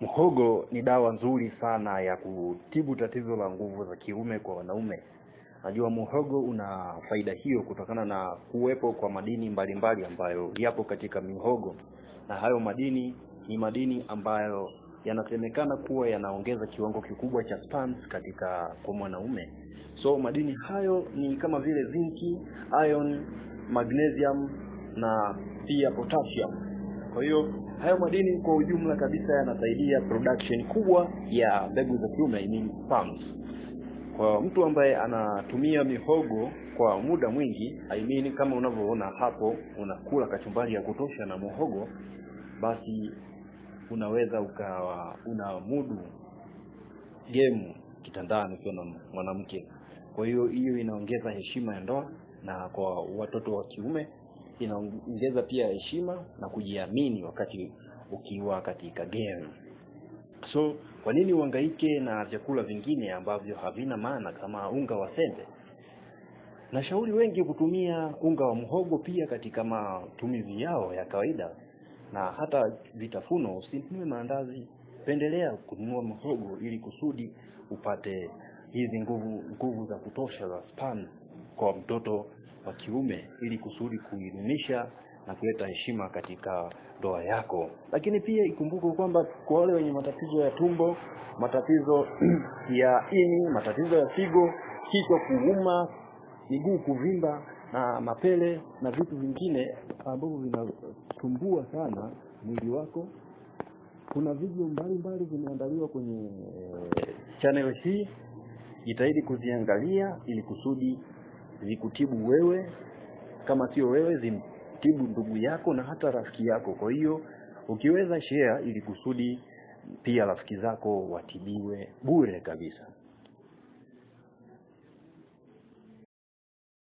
Mhogo ni dawa nzuri sana ya kutibu tatizo la nguvu za kiume kwa wanaume. Najua mhogo una faida hiyo kutokana na kuwepo kwa madini mbalimbali ambayo yapo katika mihogo, na hayo madini ni madini ambayo yanasemekana kuwa yanaongeza kiwango kikubwa cha sperms katika kwa mwanaume. So madini hayo ni kama vile zinki, iron, magnesium na pia potassium. Kwa hiyo hayo madini kwa ujumla kabisa yanasaidia production kubwa ya mbegu za kiume, ni sperms. Kwa mtu ambaye anatumia mihogo kwa muda mwingi, I mean kama unavyoona hapo, unakula kachumbari ya kutosha na mihogo basi unaweza ukawa una mudu game kitandani ukiwa na mwanamke. Kwa hiyo hiyo inaongeza heshima ya ndoa, na kwa watoto wa kiume inaongeza pia heshima na kujiamini wakati ukiwa katika game. So kwa nini uhangaike na vyakula vingine ambavyo havina maana kama unga wa sembe? Nashauri wengi kutumia unga wa mhogo pia katika matumizi yao ya kawaida, na hata vitafuno. Usinunue maandazi, pendelea kununua mhogo ili kusudi upate hizi nguvu nguvu za kutosha za spam kwa mtoto wa kiume, ili kusudi kuidumisha na kuleta heshima katika ndoa yako. Lakini pia ikumbuke kwamba kwa wale wenye matatizo ya tumbo, matatizo ya ini, matatizo ya figo, kichwa kuuma, miguu kuvimba na mapele na vitu vingine ambavyo vinasumbua sana mwili wako, kuna video mbalimbali zimeandaliwa kwenye channel hii. Jitahidi kuziangalia ili kusudi zikutibu wewe, kama sio wewe zimtibu ndugu yako na hata rafiki yako. Kwa hiyo ukiweza share ili kusudi pia rafiki zako watibiwe bure kabisa.